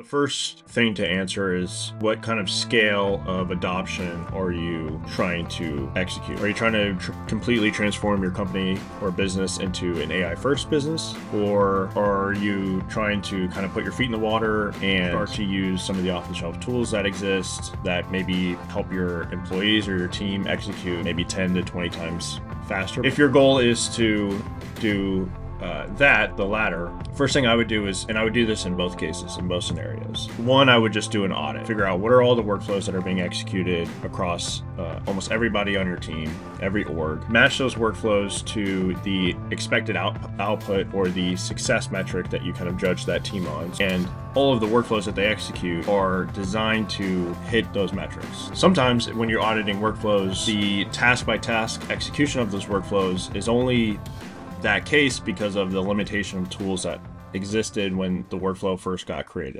The first thing to answer is what kind of scale of adoption are you trying to execute? Are you trying to tr- completely transform your company or business into an AI first business? Or are you trying to kind of put your feet in the water and start to use some of the off the shelf tools that exist that maybe help your employees or your team execute maybe 10 to 20 times faster? If your goal is to do uh, that, the latter, first thing I would do is, and I would do this in both cases, in both scenarios. One, I would just do an audit, figure out what are all the workflows that are being executed across uh, almost everybody on your team, every org. Match those workflows to the expected out- output or the success metric that you kind of judge that team on. And all of the workflows that they execute are designed to hit those metrics. Sometimes when you're auditing workflows, the task by task execution of those workflows is only that case because of the limitation of tools that existed when the workflow first got created.